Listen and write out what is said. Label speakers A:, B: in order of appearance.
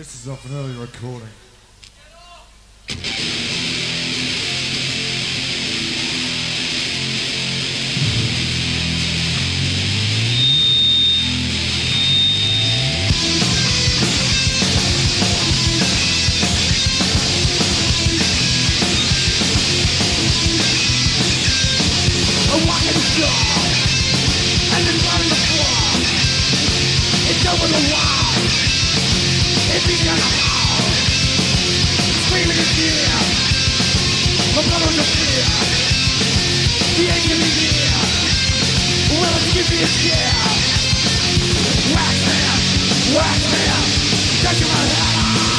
A: This is off an early recording.
B: Wax man, wax man, touching my head.